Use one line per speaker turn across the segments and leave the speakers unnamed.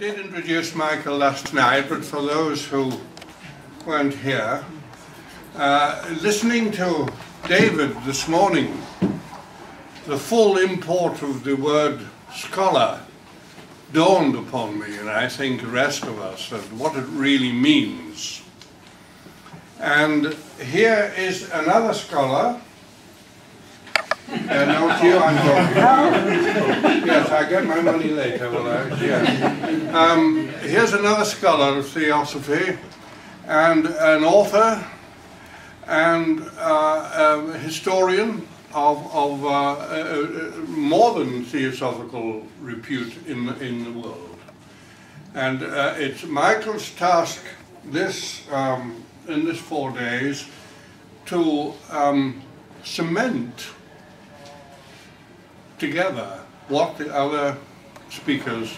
I did introduce Michael last night, but for those who weren't here, uh, listening to David this morning, the full import of the word scholar dawned upon me, and I think the rest of us, of what it really means. And here is another scholar. Uh, not you, I'm talking about. Yes, I get my money later, will I? Yeah. Um, here's another scholar of theosophy, and an author, and uh, a historian of, of uh, uh, more than theosophical repute in, in the world. And uh, it's Michael's task this, um, in this four days to um, cement together what the other speakers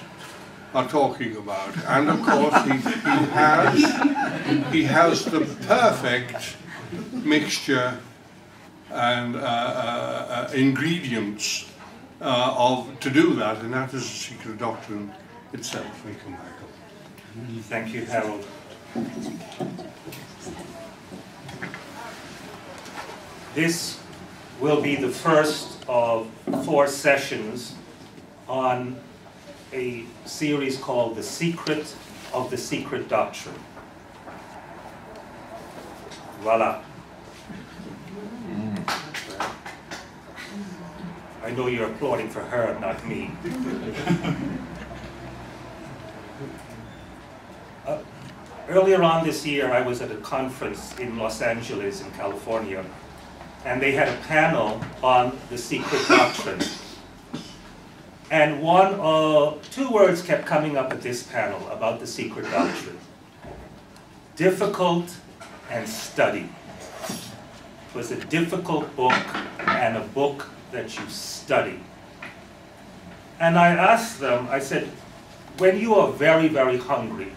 are talking about. And of course, he, he, has, he has the perfect mixture and uh, uh, uh, ingredients uh, of to do that, and that is the secret doctrine itself. Thank you, Michael.
Thank you, Harold. This will be the first of four sessions on a series called The Secret of the Secret Doctrine. Voila. I know you're applauding for her, not me. uh, earlier on this year, I was at a conference in Los Angeles, in California, and they had a panel on the secret doctrine. And one, uh, two words kept coming up at this panel about the secret doctrine. Difficult and study. It was a difficult book and a book that you study. And I asked them, I said, when you are very, very hungry,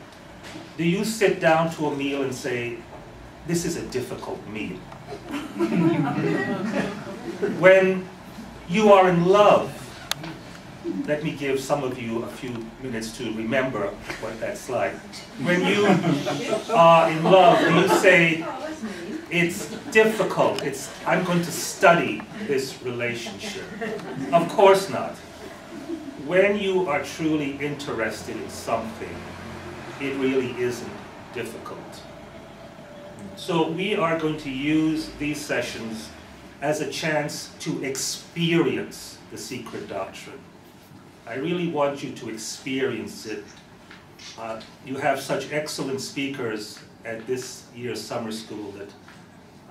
do you sit down to a meal and say, this is a difficult meal? when you are in love, let me give some of you a few minutes to remember what that's like. When you are in love, you say, it's difficult, it's, I'm going to study this relationship? Of course not. When you are truly interested in something, it really isn't difficult. So we are going to use these sessions as a chance to experience the secret doctrine. I really want you to experience it. Uh, you have such excellent speakers at this year's summer school that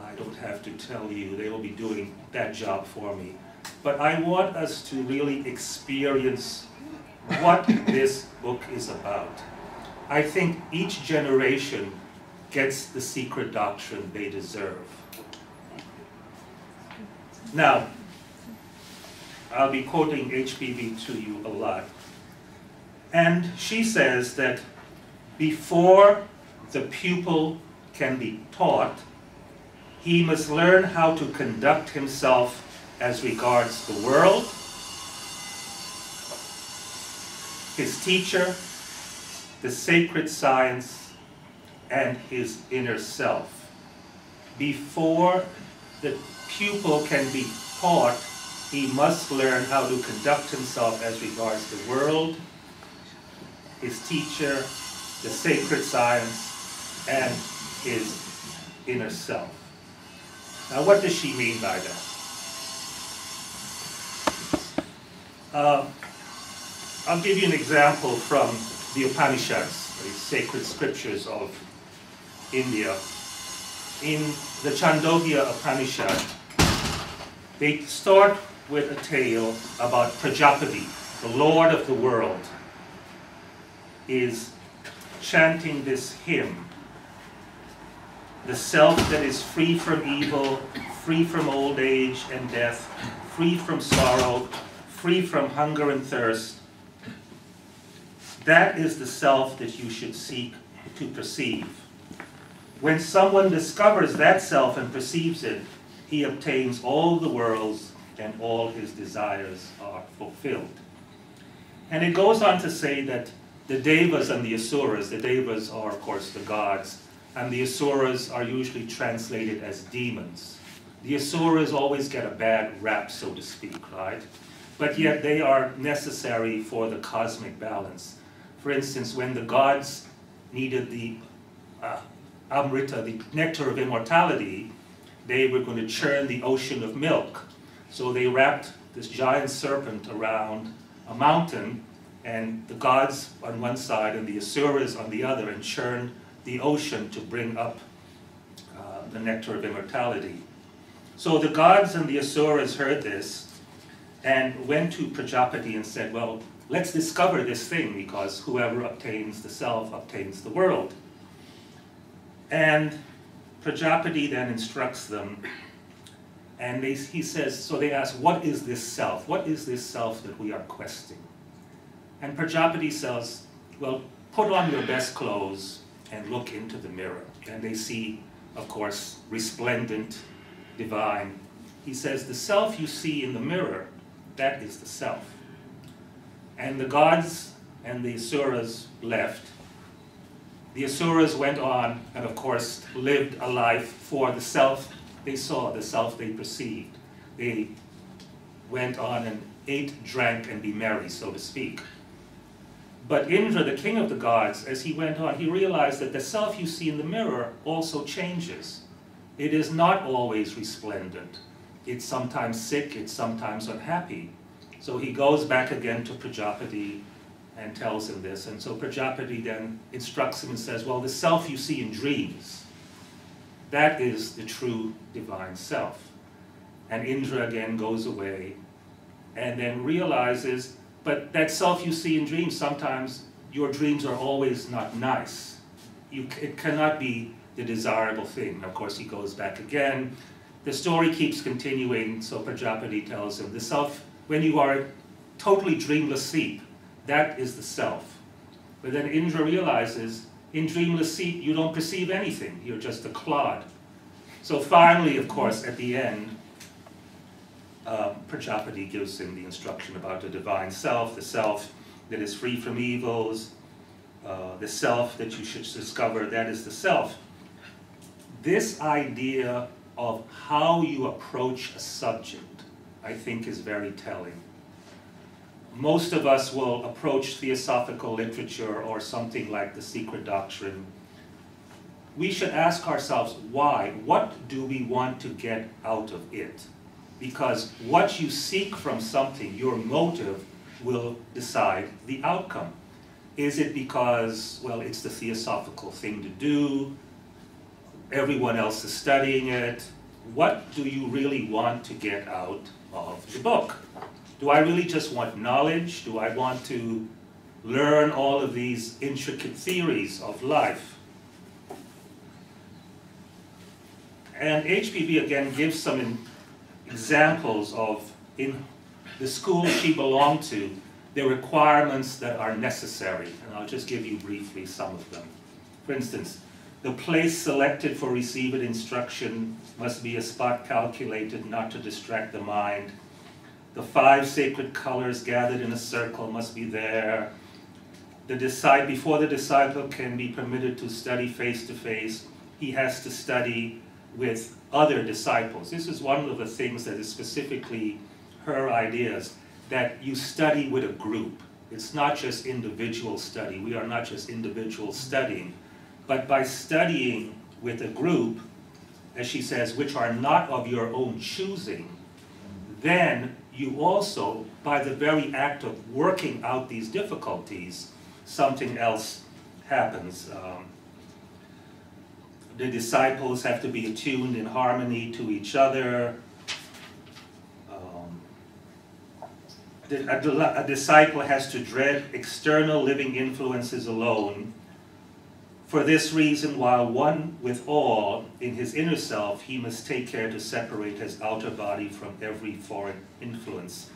I don't have to tell you, they will be doing that job for me. But I want us to really experience what this book is about. I think each generation gets the secret doctrine they deserve. Now, I'll be quoting HPB to you a lot. And she says that before the pupil can be taught, he must learn how to conduct himself as regards the world, his teacher, the sacred science, and his inner self. Before the pupil can be taught, he must learn how to conduct himself as regards the world, his teacher, the sacred science, and his inner self. Now, what does she mean by that? Uh, I'll give you an example from the Upanishads, the sacred scriptures of India, in the Chandogya Upanishad, they start with a tale about Prajapati, the Lord of the world, is chanting this hymn. The self that is free from evil, free from old age and death, free from sorrow, free from hunger and thirst. That is the self that you should seek to perceive. When someone discovers that self and perceives it, he obtains all the worlds and all his desires are fulfilled. And it goes on to say that the Devas and the Asuras, the Devas are, of course, the gods, and the Asuras are usually translated as demons. The Asuras always get a bad rap, so to speak, right? But yet they are necessary for the cosmic balance. For instance, when the gods needed the uh, Amrita, the nectar of immortality, they were going to churn the ocean of milk. So they wrapped this giant serpent around a mountain, and the gods on one side and the Asuras on the other, and churned the ocean to bring up uh, the nectar of immortality. So the gods and the Asuras heard this and went to Prajapati and said, well, let's discover this thing because whoever obtains the self obtains the world. And Prajapati then instructs them and they, he says, so they ask, what is this self? What is this self that we are questing? And Prajapati says, well, put on your best clothes and look into the mirror. And they see, of course, resplendent, divine. He says, the self you see in the mirror, that is the self. And the gods and the asuras left. The asuras went on and, of course, lived a life for the self they saw, the self they perceived. They went on and ate, drank, and be merry, so to speak. But Indra, the king of the gods, as he went on, he realized that the self you see in the mirror also changes. It is not always resplendent. It's sometimes sick, it's sometimes unhappy. So he goes back again to Prajapati and tells him this. And so Prajapati then instructs him and says, well, the self you see in dreams, that is the true divine self. And Indra again goes away and then realizes but that self you see in dreams, sometimes your dreams are always not nice. You, it cannot be the desirable thing. Of course, he goes back again. The story keeps continuing, so Prajapati tells him, the self, when you are totally dreamless sleep, that is the self. But then Indra realizes, in dreamless sleep, you don't perceive anything. You're just a clod. So finally, of course, at the end, um, Prajapati gives him the instruction about the divine self, the self that is free from evils, uh, the self that you should discover, that is the self. This idea of how you approach a subject, I think, is very telling. Most of us will approach theosophical literature or something like the Secret Doctrine. We should ask ourselves, why? What do we want to get out of it? because what you seek from something, your motive, will decide the outcome. Is it because, well, it's the theosophical thing to do, everyone else is studying it? What do you really want to get out of the book? Do I really just want knowledge? Do I want to learn all of these intricate theories of life? And HPB again gives some examples of, in the school she belonged to, the requirements that are necessary. And I'll just give you briefly some of them. For instance, the place selected for received instruction must be a spot calculated not to distract the mind. The five sacred colors gathered in a circle must be there. The disciple, before the disciple can be permitted to study face to face, he has to study with other disciples. This is one of the things that is specifically her ideas, that you study with a group. It's not just individual study. We are not just individual studying. But by studying with a group, as she says, which are not of your own choosing, then you also, by the very act of working out these difficulties, something else happens. Um, the disciples have to be attuned in harmony to each other. Um, a, a disciple has to dread external living influences alone. For this reason, while one with all in his inner self, he must take care to separate his outer body from every foreign influence.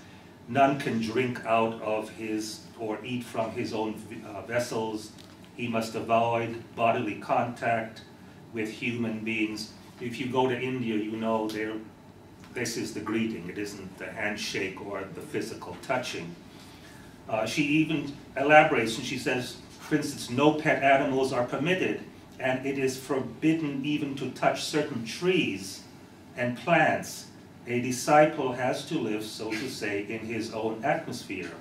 None can drink out of his or eat from his own uh, vessels. He must avoid bodily contact with human beings. If you go to India, you know there, this is the greeting. It isn't the handshake or the physical touching. Uh, she even elaborates and she says, for instance, no pet animals are permitted, and it is forbidden even to touch certain trees and plants. A disciple has to live, so to say, in his own atmosphere.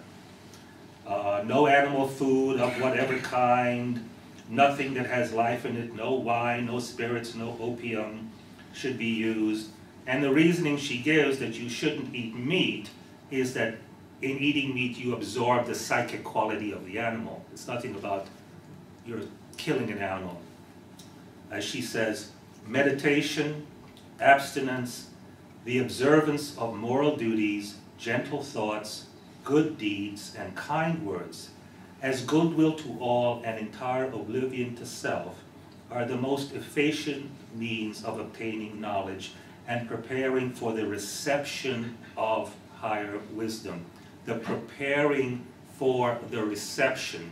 Uh, no animal food of whatever kind, nothing that has life in it, no wine, no spirits, no opium should be used. And the reasoning she gives that you shouldn't eat meat is that in eating meat you absorb the psychic quality of the animal. It's nothing about you're killing an animal. As she says, meditation, abstinence, the observance of moral duties, gentle thoughts, good deeds, and kind words, as goodwill to all and entire oblivion to self, are the most efficient means of obtaining knowledge and preparing for the reception of higher wisdom. The preparing for the reception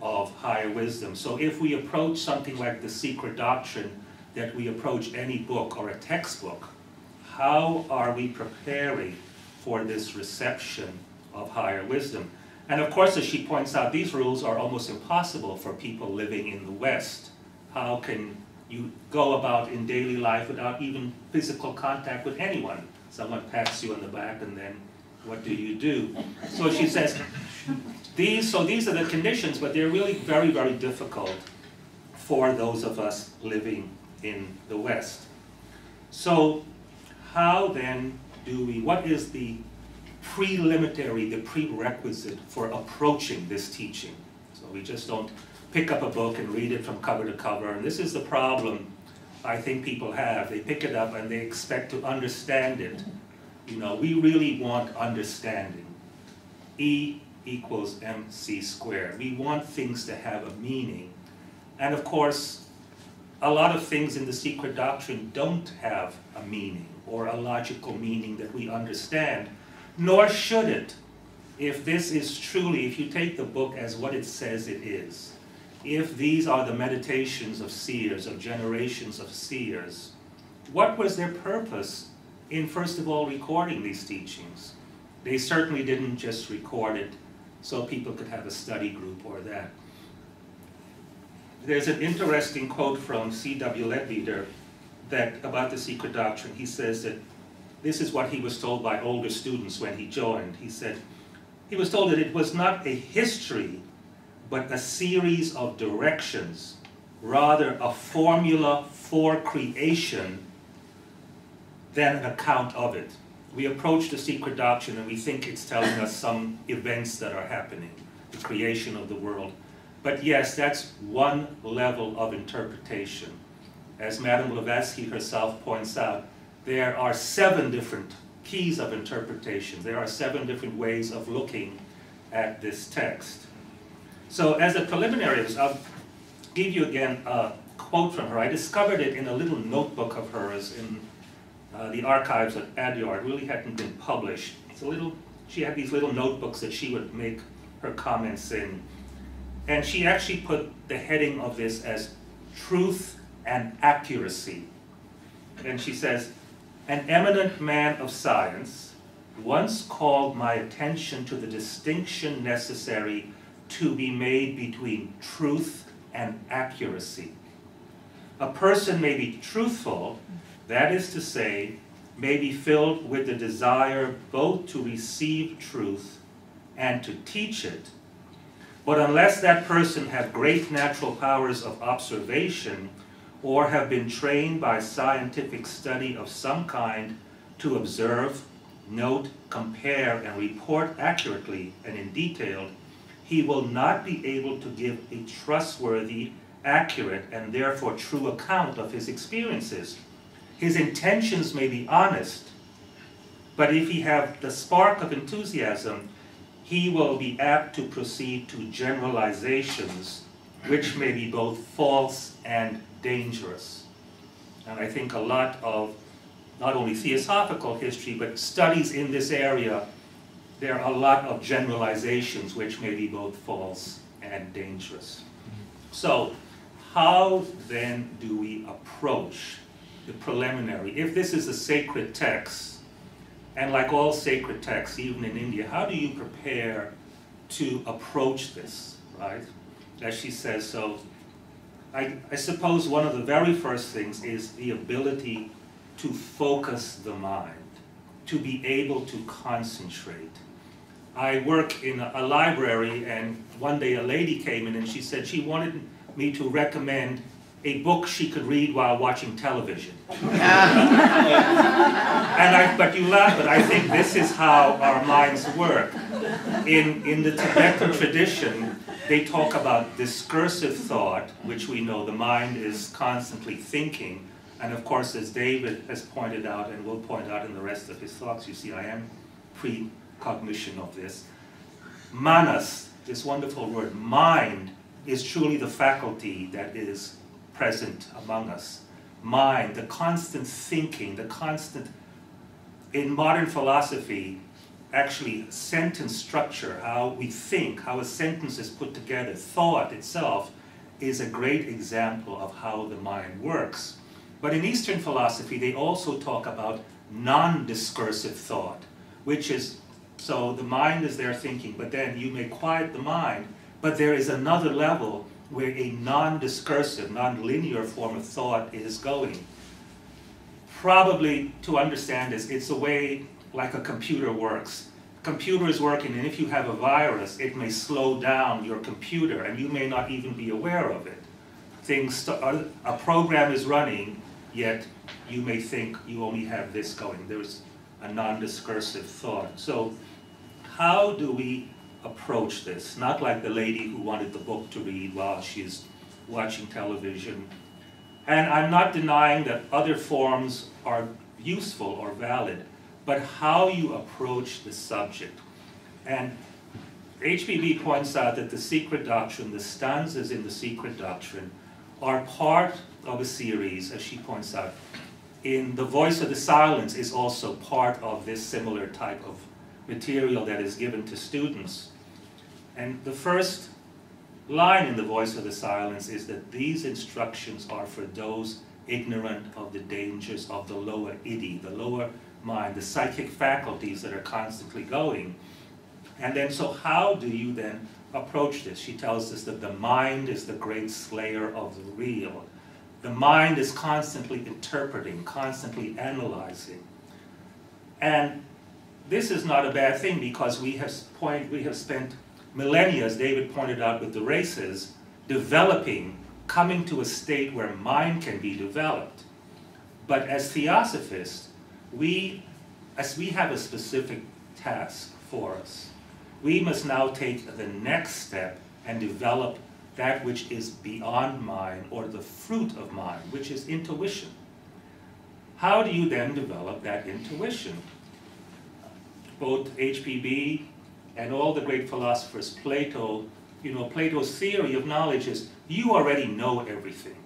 of higher wisdom. So if we approach something like the secret doctrine, that we approach any book or a textbook, how are we preparing for this reception of higher wisdom? And of course, as she points out, these rules are almost impossible for people living in the West. How can you go about in daily life without even physical contact with anyone? Someone pats you on the back and then what do you do? So she says, these, so these are the conditions, but they're really very, very difficult for those of us living in the West. So how then do we, what is the preliminary, the prerequisite for approaching this teaching? So we just don't pick up a book and read it from cover to cover, and this is the problem I think people have. They pick it up and they expect to understand it. You know, we really want understanding. E equals mc squared. We want things to have a meaning. And of course, a lot of things in the secret doctrine don't have a meaning or a logical meaning that we understand, nor should it. If this is truly, if you take the book as what it says it is, if these are the meditations of seers, of generations of seers, what was their purpose in first of all recording these teachings? They certainly didn't just record it so people could have a study group or that. There's an interesting quote from C.W. Leadbeater that about the secret doctrine. He says that this is what he was told by older students when he joined. He said, he was told that it was not a history, but a series of directions, rather a formula for creation than an account of it we approach the secret doctrine and we think it's telling us some events that are happening, the creation of the world. But yes, that's one level of interpretation. As Madame Blavatsky herself points out, there are seven different keys of interpretation. There are seven different ways of looking at this text. So as a preliminary, I'll give you again a quote from her. I discovered it in a little notebook of hers in uh, the archives at Adyar really hadn't been published. It's a little, she had these little notebooks that she would make her comments in. And she actually put the heading of this as truth and accuracy. And she says, an eminent man of science once called my attention to the distinction necessary to be made between truth and accuracy. A person may be truthful that is to say, may be filled with the desire both to receive truth and to teach it. But unless that person have great natural powers of observation or have been trained by scientific study of some kind to observe, note, compare, and report accurately and in detail, he will not be able to give a trustworthy, accurate, and therefore true account of his experiences. His intentions may be honest, but if he have the spark of enthusiasm, he will be apt to proceed to generalizations which may be both false and dangerous. And I think a lot of not only theosophical history, but studies in this area, there are a lot of generalizations which may be both false and dangerous. So, how then do we approach the preliminary, if this is a sacred text, and like all sacred texts, even in India, how do you prepare to approach this, right? As she says, so I, I suppose one of the very first things is the ability to focus the mind, to be able to concentrate. I work in a, a library, and one day a lady came in and she said she wanted me to recommend a book she could read while watching television. and I, but you laugh, but I think this is how our minds work. In, in the Tibetan tradition, they talk about discursive thought, which we know the mind is constantly thinking. And of course, as David has pointed out and will point out in the rest of his thoughts, you see, I am precognition of this. Manas, this wonderful word, mind, is truly the faculty that is present among us. Mind, the constant thinking, the constant, in modern philosophy, actually sentence structure, how we think, how a sentence is put together, thought itself, is a great example of how the mind works. But in Eastern philosophy, they also talk about non-discursive thought, which is, so the mind is there thinking, but then you may quiet the mind, but there is another level where a non-discursive, non-linear form of thought is going. Probably to understand this, it's a way like a computer works. Computer is working, and if you have a virus, it may slow down your computer, and you may not even be aware of it. Things, uh, a program is running, yet you may think you only have this going. There's a non-discursive thought. So how do we approach this? Not like the lady who wanted the book to read while she's watching television. And I'm not denying that other forms are useful or valid, but how you approach the subject. And HPB points out that the secret doctrine, the stanzas in the secret doctrine, are part of a series, as she points out. In The Voice of the Silence is also part of this similar type of material that is given to students. And the first line in The Voice of the Silence is that these instructions are for those ignorant of the dangers of the lower iddhi, the lower mind, the psychic faculties that are constantly going. And then, so how do you then approach this? She tells us that the mind is the great slayer of the real. The mind is constantly interpreting, constantly analyzing. And this is not a bad thing because we have, point, we have spent millennia, as David pointed out with the races, developing, coming to a state where mind can be developed. But as theosophists, we, as we have a specific task for us, we must now take the next step and develop that which is beyond mind or the fruit of mind, which is intuition. How do you then develop that intuition? Both HPB and all the great philosophers, Plato, you know, Plato's theory of knowledge is you already know everything.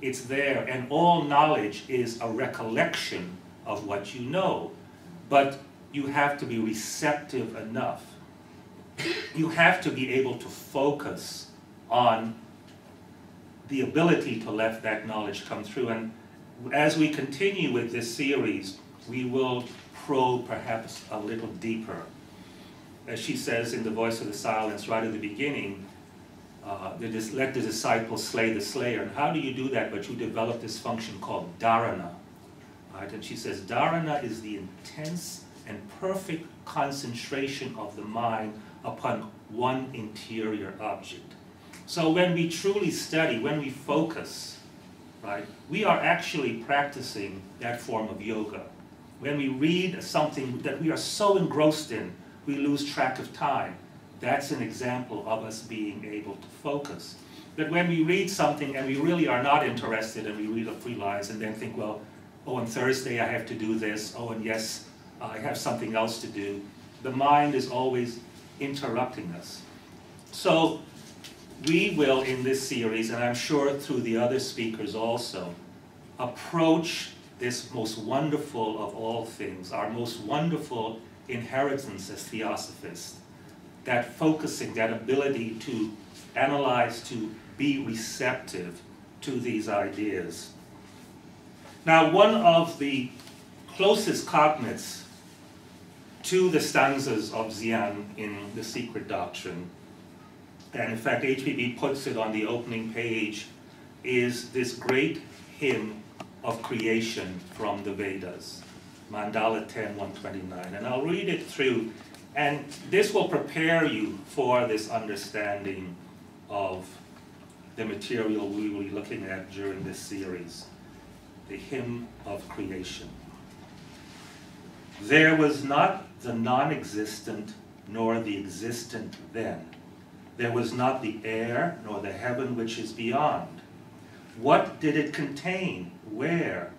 It's there, and all knowledge is a recollection of what you know. But you have to be receptive enough. You have to be able to focus on the ability to let that knowledge come through. And as we continue with this series, we will probe perhaps a little deeper. As she says in The Voice of the Silence right at the beginning, uh, let the disciples slay the slayer. And how do you do that? But you develop this function called dharana. Right? And she says, dharana is the intense and perfect concentration of the mind upon one interior object. So when we truly study, when we focus, right, we are actually practicing that form of yoga. When we read something that we are so engrossed in, we lose track of time. That's an example of us being able to focus. But when we read something and we really are not interested and we read a few lines and then think, well, oh, on Thursday I have to do this, oh, and yes, I have something else to do. The mind is always interrupting us. So we will, in this series, and I'm sure through the other speakers also, approach this most wonderful of all things, our most wonderful inheritance as theosophists, that focusing, that ability to analyze, to be receptive to these ideas. Now, one of the closest cognates to the stanzas of Dzyan in The Secret Doctrine. And in fact, HPB puts it on the opening page, is this great hymn of creation from the Vedas, Mandala 10, 129. And I'll read it through, and this will prepare you for this understanding of the material we will be looking at during this series, the hymn of creation. There was not the non-existent nor the existent then. There was not the air nor the heaven which is beyond. What did it contain? Where?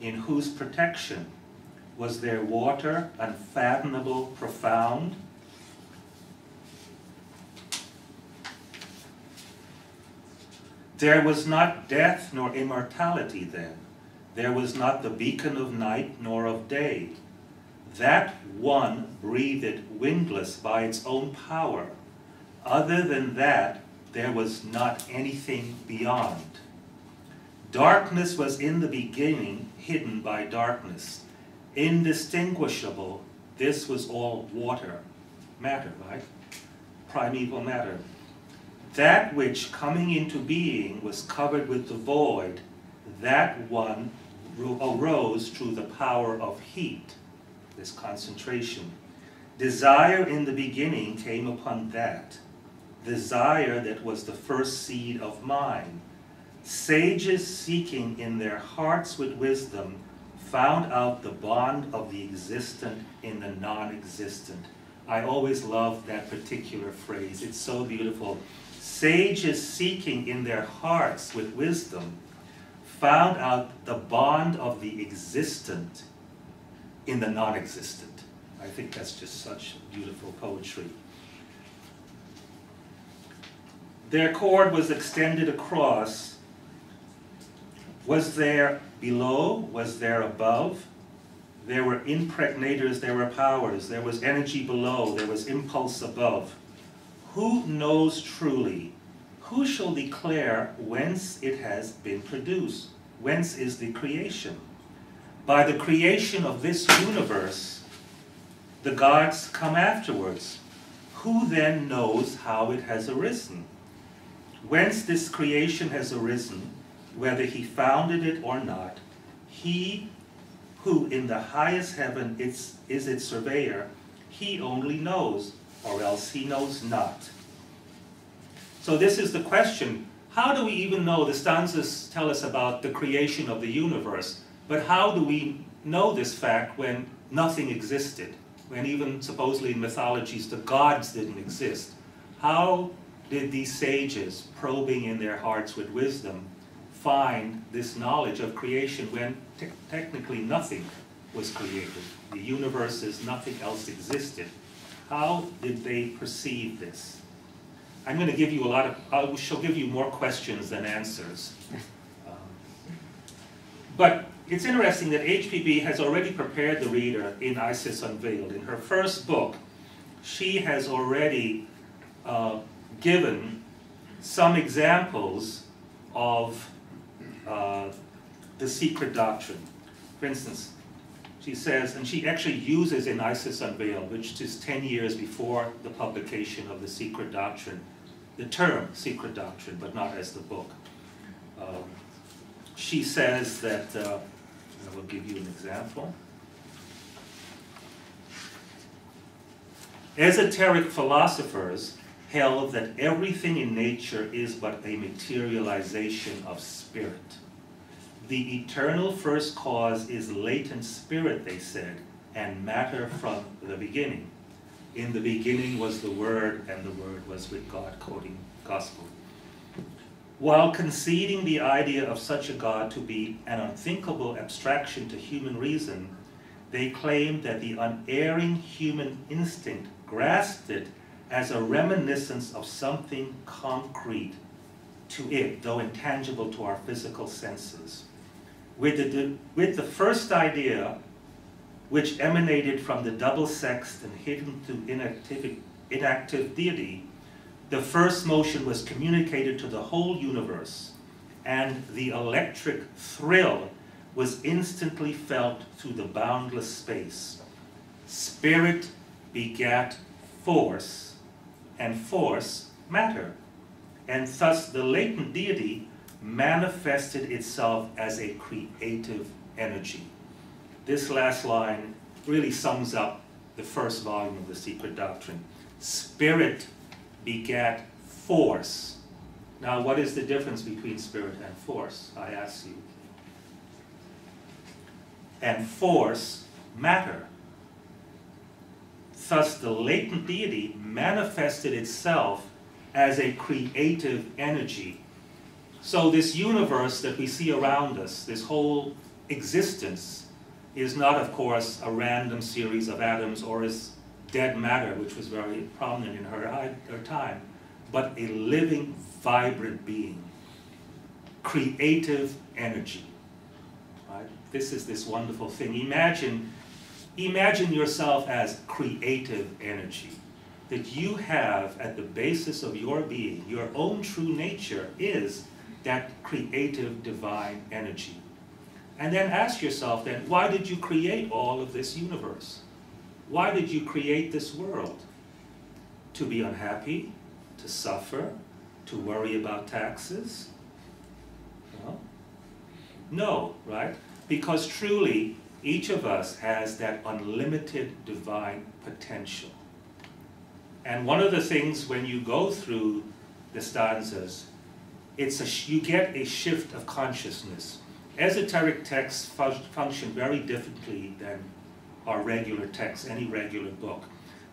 In whose protection? Was there water, unfathomable, profound? There was not death nor immortality then. There was not the beacon of night nor of day. That one breathed windless by its own power. Other than that, there was not anything beyond. Darkness was in the beginning hidden by darkness. Indistinguishable, this was all water, matter, right? Primeval matter. That which coming into being was covered with the void, that one arose through the power of heat, this concentration. Desire in the beginning came upon that, desire that was the first seed of mind. Sages seeking in their hearts with wisdom found out the bond of the existent in the non-existent. I always love that particular phrase. It's so beautiful sages seeking in their hearts with wisdom found out the bond of the existent in the non-existent. I think that's just such beautiful poetry. Their cord was extended across. Was there below? Was there above? There were impregnators, there were powers. There was energy below, there was impulse above. Who knows truly? Who shall declare whence it has been produced? Whence is the creation? By the creation of this universe, the gods come afterwards. Who then knows how it has arisen? Whence this creation has arisen, whether he founded it or not, he who in the highest heaven is, is its surveyor, he only knows or else he knows not. So this is the question. How do we even know, the stanzas tell us about the creation of the universe, but how do we know this fact when nothing existed? When even supposedly in mythologies the gods didn't exist? How did these sages, probing in their hearts with wisdom, find this knowledge of creation when te technically nothing was created? The universe is nothing else existed. How did they perceive this? I'm going to give you a lot of, I shall give you more questions than answers. Um, but it's interesting that HPB has already prepared the reader in Isis Unveiled. In her first book, she has already uh, given some examples of uh, the secret doctrine. For instance, she says, and she actually uses in Isis Unveiled, which is 10 years before the publication of the Secret Doctrine, the term Secret Doctrine, but not as the book. Um, she says that, uh, I will give you an example. Esoteric philosophers held that everything in nature is but a materialization of spirit. The eternal first cause is latent spirit, they said, and matter from the beginning. In the beginning was the Word, and the Word was with God, quoting Gospel. While conceding the idea of such a God to be an unthinkable abstraction to human reason, they claimed that the unerring human instinct grasped it as a reminiscence of something concrete to it, though intangible to our physical senses with the, with the first idea, which emanated from the double-sexed and hidden to inactive, inactive deity, the first motion was communicated to the whole universe, and the electric thrill was instantly felt through the boundless space. Spirit begat force, and force matter. And thus the latent deity manifested itself as a creative energy. This last line really sums up the first volume of the Secret Doctrine. Spirit begat force. Now, what is the difference between spirit and force? I ask you. And force, matter. Thus, the latent deity manifested itself as a creative energy. So, this universe that we see around us, this whole existence, is not, of course, a random series of atoms or is dead matter, which was very prominent in her, her time, but a living, vibrant being, creative energy. Right? This is this wonderful thing. Imagine, imagine yourself as creative energy that you have at the basis of your being, your own true nature is that creative divine energy. And then ask yourself then, why did you create all of this universe? Why did you create this world? To be unhappy? To suffer? To worry about taxes? No, no right? Because truly, each of us has that unlimited divine potential. And one of the things when you go through the stanzas, it's a, you get a shift of consciousness. Esoteric texts fun function very differently than our regular texts, any regular book.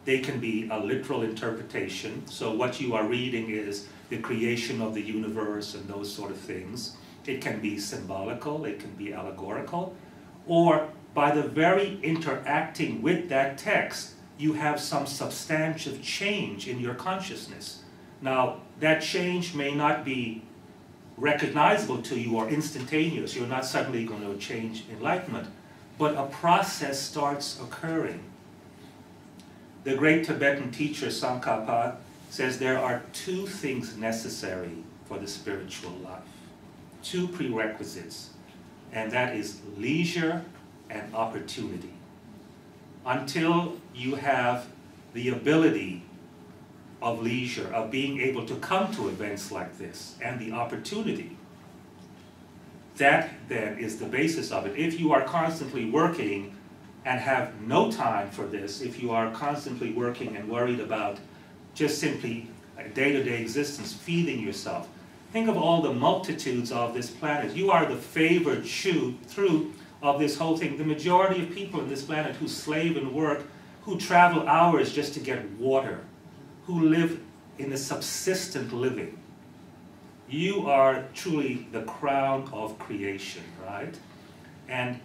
They can be a literal interpretation, so what you are reading is the creation of the universe and those sort of things. It can be symbolical, it can be allegorical, or by the very interacting with that text, you have some substantive change in your consciousness. Now, that change may not be recognizable to you or instantaneous. You're not suddenly going to change enlightenment but a process starts occurring. The great Tibetan teacher Tsongkhapa says there are two things necessary for the spiritual life, two prerequisites, and that is leisure and opportunity. Until you have the ability of leisure, of being able to come to events like this, and the opportunity that then is the basis of it. If you are constantly working and have no time for this, if you are constantly working and worried about just simply day-to-day -day existence, feeding yourself, think of all the multitudes of this planet. You are the favored shoe through of this whole thing. The majority of people on this planet who slave and work, who travel hours just to get water, who live in a subsistent living, you are truly the crown of creation, right? And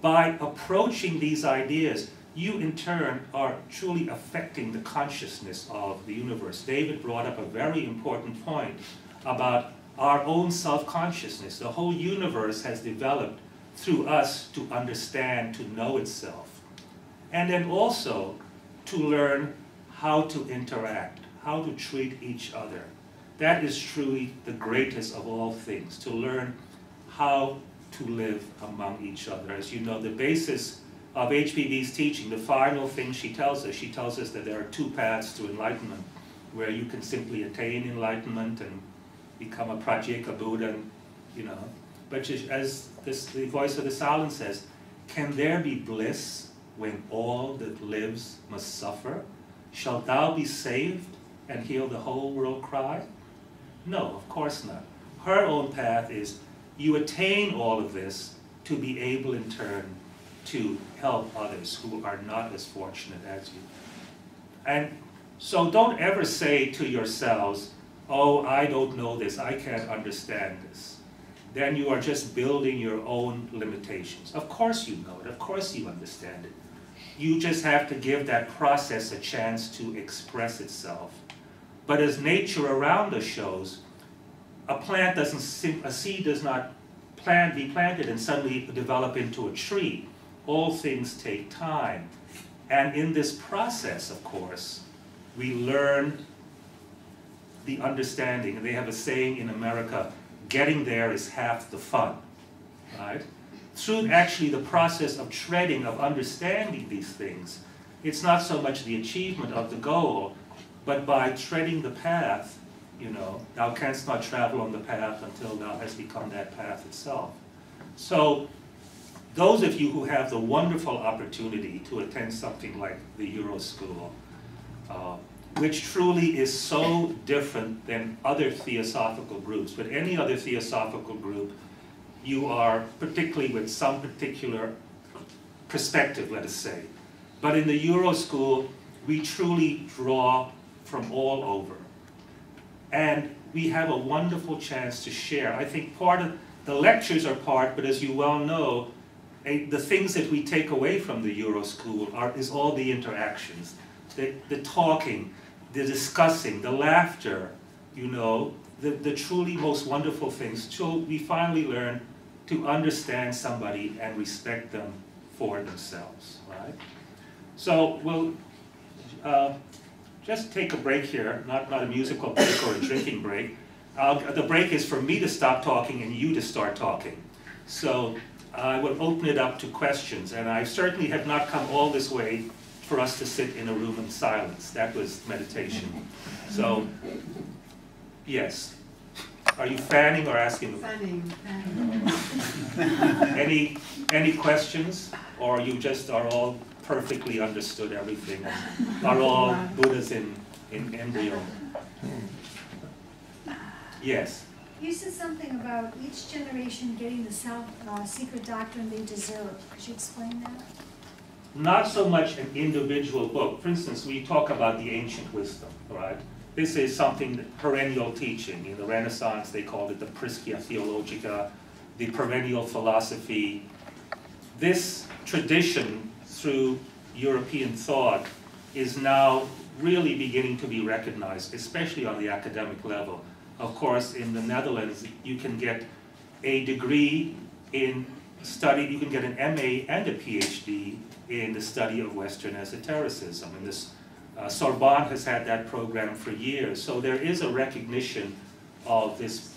by approaching these ideas, you in turn are truly affecting the consciousness of the universe. David brought up a very important point about our own self-consciousness. The whole universe has developed through us to understand, to know itself. And then also to learn how to interact, how to treat each other, that is truly the greatest of all things, to learn how to live among each other. As you know, the basis of HPB's teaching, the final thing she tells us, she tells us that there are two paths to enlightenment, where you can simply attain enlightenment and become a Pratyeka Buddha, and, you know. But as this, the voice of the silence says, can there be bliss when all that lives must suffer? Shall thou be saved and heal the whole world cry? No, of course not. Her own path is you attain all of this to be able in turn to help others who are not as fortunate as you. And so don't ever say to yourselves, oh, I don't know this, I can't understand this. Then you are just building your own limitations. Of course you know it, of course you understand it. You just have to give that process a chance to express itself but as nature around us shows, a plant doesn't, a seed does not plant, be planted and suddenly develop into a tree. All things take time. And in this process, of course, we learn the understanding. And they have a saying in America, getting there is half the fun, right? Through actually the process of treading, of understanding these things, it's not so much the achievement of the goal, but by treading the path, you know, thou canst not travel on the path until thou hast become that path itself. So those of you who have the wonderful opportunity to attend something like the Euro School, uh, which truly is so different than other theosophical groups. With any other theosophical group, you are particularly with some particular perspective, let us say. But in the Euro School, we truly draw from all over. And we have a wonderful chance to share. I think part of the lectures are part, but as you well know, a, the things that we take away from the Euro School are, is all the interactions, the, the talking, the discussing, the laughter, you know, the, the truly most wonderful things till we finally learn to understand somebody and respect them for themselves, right? So we'll uh, just take a break here, not, not a musical break or a drinking break. Uh, the break is for me to stop talking and you to start talking. So I will open it up to questions, and I certainly have not come all this way for us to sit in a room in silence. That was meditation. So, yes. Are you fanning or asking?
Fanning. fanning.
Any, any questions? Or you just are all perfectly understood everything? Are all Buddhas in, in embryo? Yes.
You said something about each generation getting the self, uh, secret doctrine they deserve. Could you explain that?
Not so much an individual book. For instance, we talk about the ancient wisdom, right? This is something perennial teaching. In the Renaissance, they called it the Prisca Theologia, the perennial philosophy. This tradition through European thought is now really beginning to be recognized, especially on the academic level. Of course, in the Netherlands, you can get a degree in study, you can get an MA and a PhD in the study of Western esotericism. And this uh, Sorbonne has had that program for years. So there is a recognition of this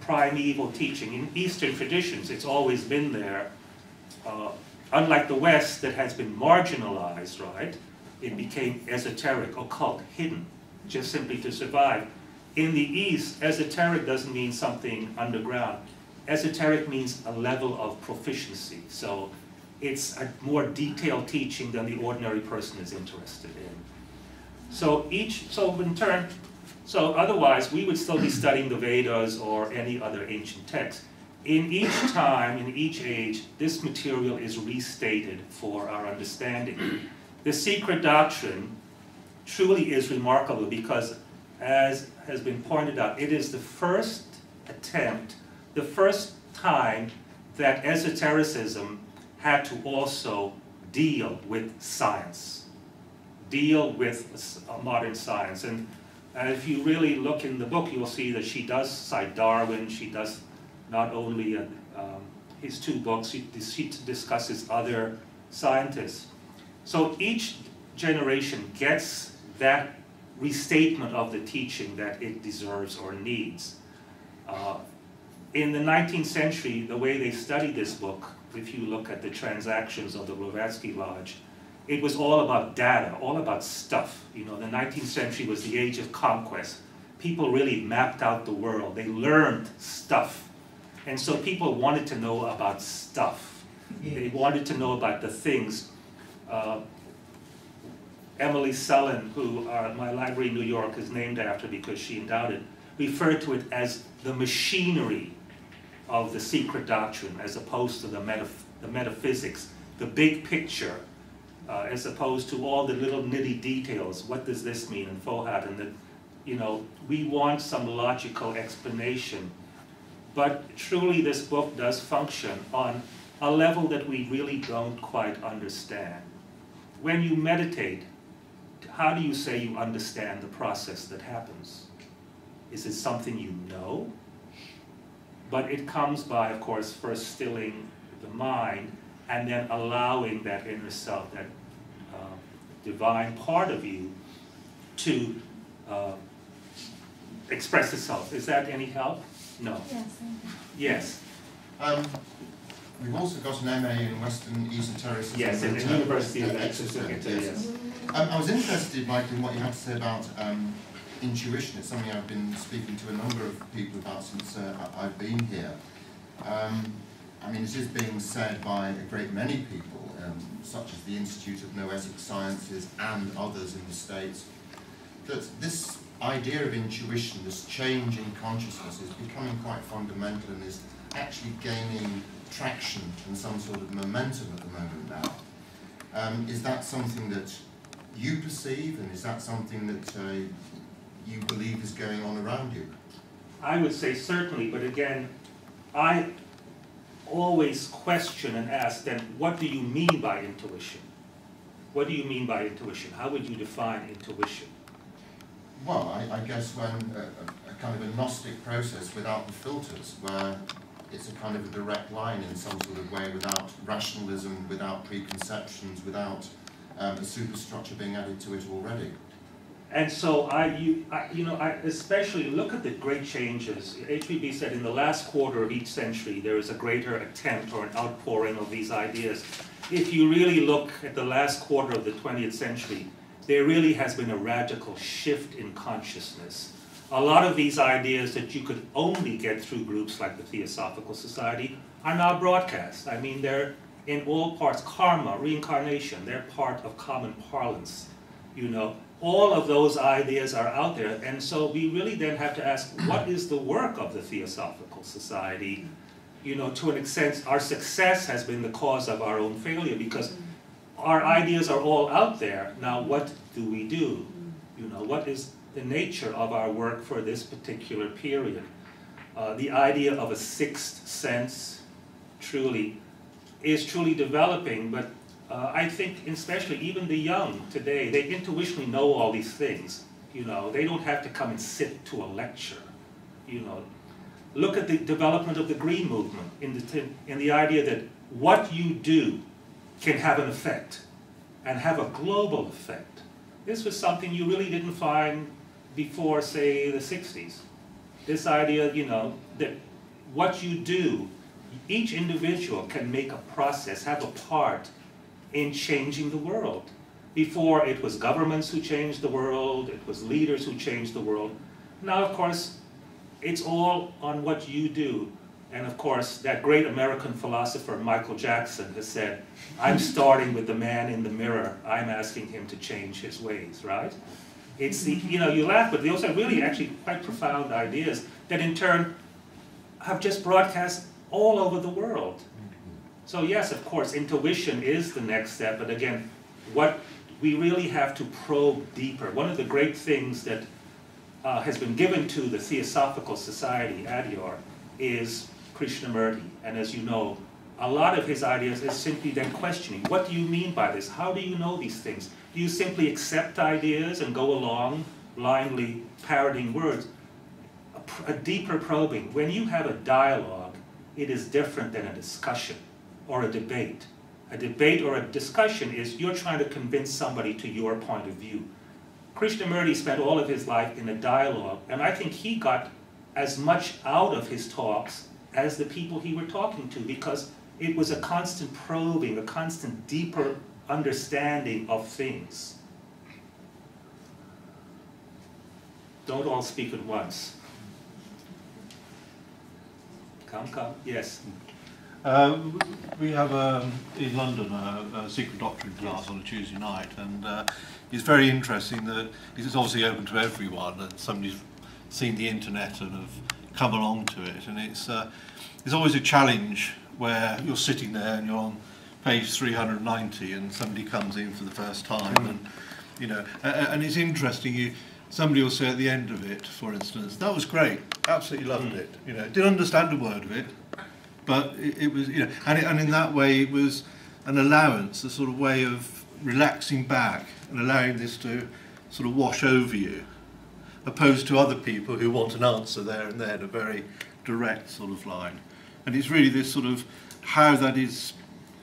primeval teaching. In Eastern traditions, it's always been there. Uh, unlike the West that has been marginalized, right? It became esoteric, occult, hidden, just simply to survive. In the East, esoteric doesn't mean something underground. Esoteric means a level of proficiency. So it's a more detailed teaching than the ordinary person is interested in. So each, so in turn, so otherwise we would still be studying the Vedas or any other ancient text. In each time, in each age, this material is restated for our understanding. The secret doctrine truly is remarkable because as has been pointed out, it is the first attempt, the first time that esotericism had to also deal with science, deal with modern science. And if you really look in the book, you'll see that she does cite Darwin, she does not only uh, um, his two books, she, she discusses other scientists. So each generation gets that restatement of the teaching that it deserves or needs. Uh, in the 19th century, the way they studied this book, if you look at the transactions of the Blavatsky Lodge, it was all about data, all about stuff. You know, the 19th century was the age of conquest. People really mapped out the world. They learned stuff. And so people wanted to know about stuff. They wanted to know about the things. Uh, Emily Sellon, who uh, my library in New York is named after because she endowed it, referred to it as the machinery of the secret doctrine as opposed to the, metaph the metaphysics, the big picture, uh, as opposed to all the little nitty details. What does this mean and Fohat? And that, you know, we want some logical explanation. But truly, this book does function on a level that we really don't quite understand. When you meditate, how do you say you understand the process that happens? Is it something you know? But it comes by, of course, first stilling the mind and then allowing that inner self, that uh, divine part of you, to uh, express itself. Is that any help? No.
Yes.
Yes.
Um,
we've also got an MA in Western Esotericism.
Yes, in the
and
University of
Exeter,
Exeter,
yes. Um, I was interested, Mike, in what you had to say about um, intuition. It's something I've been speaking to a number of people about since uh, I've been here. Um, I mean, it is being said by a great many people, um, such as the Institute of Noetic Sciences and others in the States, that this idea of intuition, this change in consciousness, is becoming quite fundamental and is actually gaining traction and some sort of momentum at the moment now. Um, is that something that you perceive, and is that something that uh, you believe is going on around you?
I would say certainly, but again, I always question and ask then, what do you mean by intuition? What do you mean by intuition? How would you define intuition?
Well, I, I guess when a, a, a kind of a Gnostic process without the filters, where it's a kind of a direct line in some sort of way, without rationalism, without preconceptions, without um, a superstructure being added to it already.
And so I, you, I, you know, I especially look at the great changes. HPB said in the last quarter of each century there is a greater attempt or an outpouring of these ideas. If you really look at the last quarter of the 20th century, there really has been a radical shift in consciousness. A lot of these ideas that you could only get through groups like the Theosophical Society are now broadcast. I mean, they're in all parts, karma, reincarnation, they're part of common parlance, you know all of those ideas are out there. And so we really then have to ask, what is the work of the Theosophical Society? You know, to an extent, our success has been the cause of our own failure because our ideas are all out there. Now, what do we do? You know, what is the nature of our work for this particular period? Uh, the idea of a sixth sense truly is truly developing, but uh, I think especially even the young today, they intuitionally know all these things. You know, they don't have to come and sit to a lecture. You know, look at the development of the green movement in the, in the idea that what you do can have an effect and have a global effect. This was something you really didn't find before, say, the 60s. This idea, you know, that what you do, each individual can make a process, have a part in changing the world. Before, it was governments who changed the world, it was leaders who changed the world. Now, of course, it's all on what you do. And of course, that great American philosopher, Michael Jackson, has said, I'm starting with the man in the mirror. I'm asking him to change his ways, right? It's the, you know, you laugh, but those are really actually quite profound ideas that in turn have just broadcast all over the world. So yes, of course, intuition is the next step, but again, what we really have to probe deeper. One of the great things that uh, has been given to the Theosophical Society, Adyar, is Krishnamurti. And as you know, a lot of his ideas is simply then questioning, what do you mean by this? How do you know these things? Do you simply accept ideas and go along blindly parroting words? A, a deeper probing. When you have a dialogue, it is different than a discussion or a debate. A debate or a discussion is you're trying to convince somebody to your point of view. Krishnamurti spent all of his life in a dialogue, and I think he got as much out of his talks as the people he were talking to because it was a constant probing, a constant deeper understanding of things. Don't all speak at once. Come, come, yes.
Uh, we have um, in London a, a secret doctrine class yes. on a Tuesday night, and uh, it's very interesting that it's obviously open to everyone, and somebody's seen the internet and have come along to it, and it's uh, there's always a challenge where you're sitting there and you're on page 390, and somebody comes in for the first time, mm. and you know, and it's interesting. You somebody will say at the end of it, for instance, that was great, absolutely loved mm. it. You know, didn't understand a word of it but it, it was, you know, and, it, and in that way it was an allowance, a sort of way of relaxing back and allowing this to sort of wash over you, opposed to other people who want an answer there and then, a very direct sort of line. And it's really this sort of how that is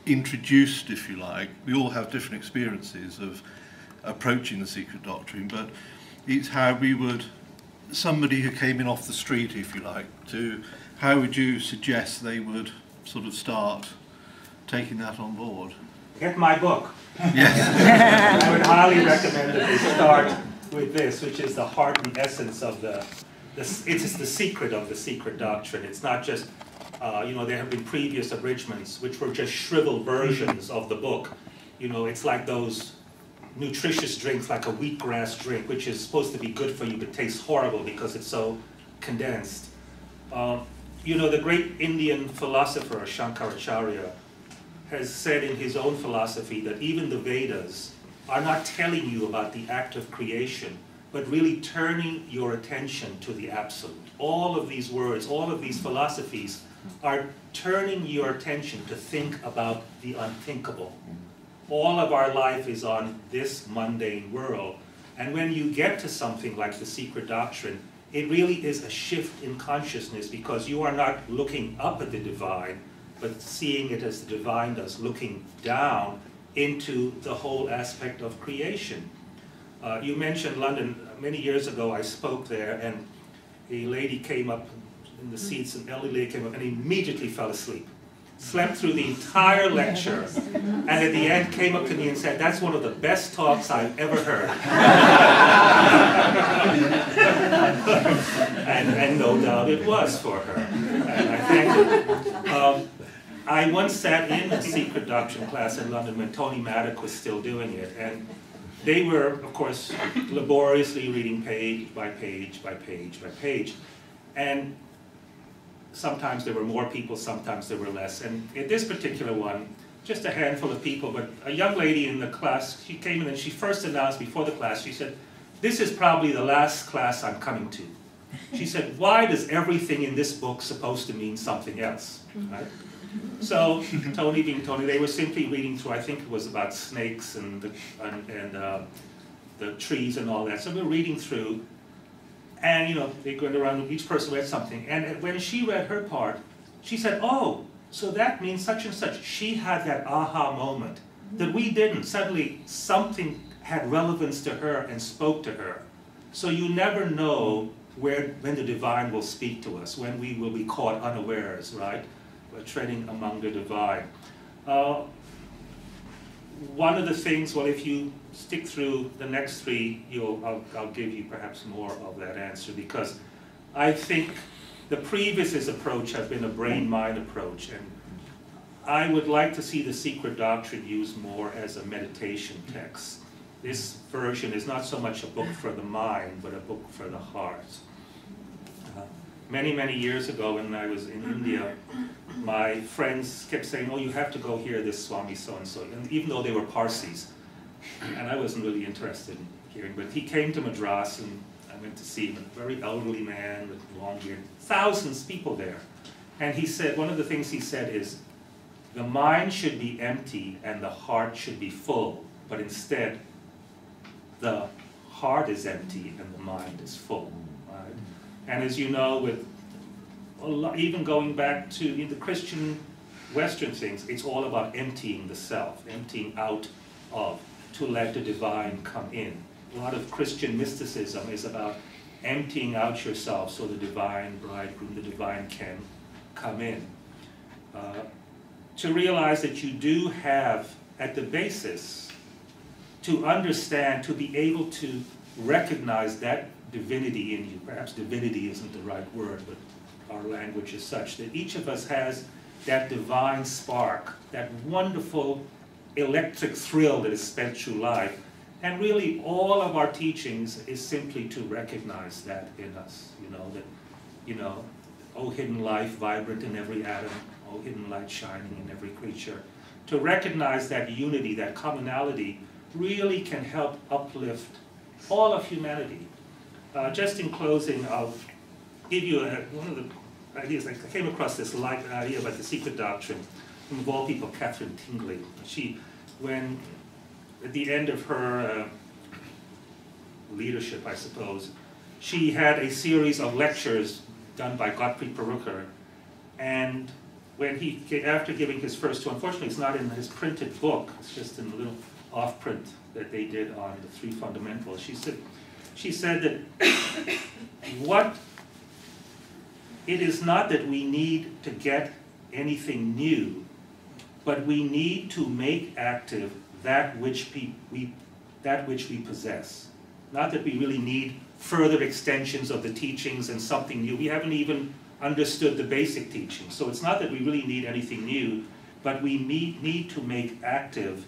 introduced, if you like. We all have different experiences of approaching the secret doctrine, but it's how we would, somebody who came in off the street, if you like, to how would you suggest they would sort of start taking that on board.
Get my book.
Yes.
I would highly recommend that they start with this, which is the heart and essence of the, the it is the secret of the secret doctrine. It's not just, uh, you know, there have been previous abridgments which were just shriveled versions of the book. You know, it's like those nutritious drinks, like a wheatgrass drink, which is supposed to be good for you but tastes horrible because it's so condensed. Um, you know, the great Indian philosopher Shankaracharya has said in his own philosophy that even the Vedas are not telling you about the act of creation, but really turning your attention to the absolute. All of these words, all of these philosophies are turning your attention to think about the unthinkable. All of our life is on this mundane world. And when you get to something like the secret doctrine, it really is a shift in consciousness because you are not looking up at the divine, but seeing it as the divine does, looking down into the whole aspect of creation. Uh, you mentioned London. Many years ago, I spoke there, and a lady came up in the seats, an elderly lady came up and immediately fell asleep. Slept through the entire lecture, and at the end came up to me and said, That's one of the best talks I've ever heard. and, and no doubt it was for her. And I thank her. Um, I once sat in a secret doctrine class in London when Tony Maddock was still doing it, and they were, of course, laboriously reading page by page by page by page. And sometimes there were more people, sometimes there were less. And at this particular one, just a handful of people, but a young lady in the class, she came in and she first announced before the class, she said, this is probably the last class I'm coming to. She said, why does everything in this book supposed to mean something else? Right? So Tony being Tony, they were simply reading through, I think it was about snakes and the, and, and uh, the trees and all that. So we we're reading through, and you know, they went around, each person read something. And when she read her part, she said, oh, so that means such and such. She had that aha moment that we didn't. Suddenly something had relevance to her and spoke to her. So you never know where, when the divine will speak to us, when we will be caught unawares, right? We're treading among the divine. Uh, one of the things, well, if you stick through the next three, you'll, I'll, I'll give you perhaps more of that answer because I think the previous approach has been a brain-mind approach, and I would like to see the secret doctrine used more as a meditation text. This version is not so much a book for the mind, but a book for the heart. Uh, many, many years ago when I was in India, my friends kept saying, oh, you have to go hear this Swami so-and-so, and even though they were Parsis, and I wasn't really interested in hearing, but he came to Madras and I went to see him, a very elderly man with long beard, thousands of people there. And he said, one of the things he said is, the mind should be empty and the heart should be full, but instead, the heart is empty and the mind is full. Right? And as you know, with lot, even going back to the Christian Western things, it's all about emptying the self, emptying out of, to let the divine come in a lot of Christian mysticism is about emptying out yourself so the divine bridegroom, the divine can come in. Uh, to realize that you do have at the basis to understand, to be able to recognize that divinity in you. Perhaps divinity isn't the right word, but our language is such that each of us has that divine spark, that wonderful electric thrill that is spent through life and really, all of our teachings is simply to recognize that in us, you know, that, you know, oh, hidden life vibrant in every atom, oh, hidden light shining in every creature. To recognize that unity, that commonality, really can help uplift all of humanity. Uh, just in closing, I'll give you a, one of the ideas. I came across this idea about the secret doctrine all people, Katherine Tingley. She, when at the end of her uh, leadership, I suppose, she had a series of lectures done by Gottfried Purucker. And when he, after giving his first two, unfortunately it's not in his printed book, it's just in a little off print that they did on the three fundamentals. She said, she said that what, it is not that we need to get anything new, but we need to make active that which we, that which we possess. Not that we really need further extensions of the teachings and something new. We haven't even understood the basic teachings. So it's not that we really need anything new, but we need, need to make active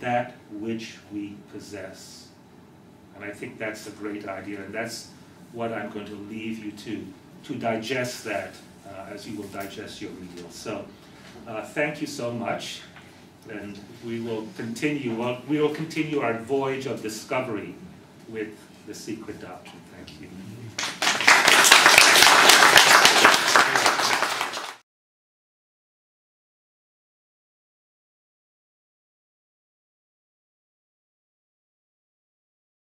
that which we possess. And I think that's a great idea, and that's what I'm going to leave you to, to digest that uh, as you will digest your meal. So uh, thank you so much, and we will continue, well, we will continue our voyage of discovery with the secret doctrine.